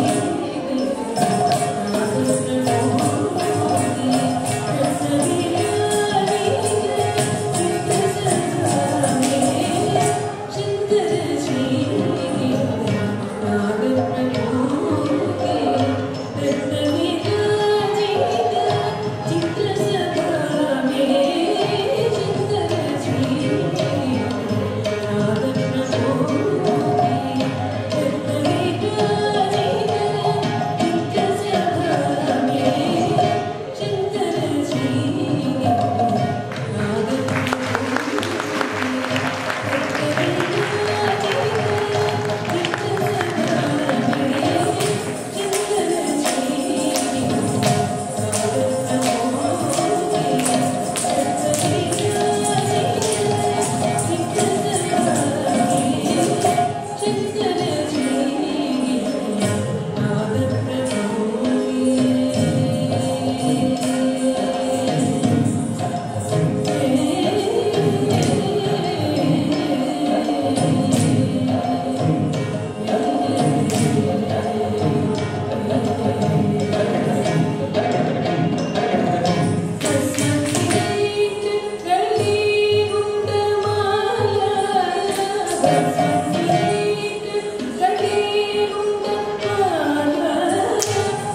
Amen.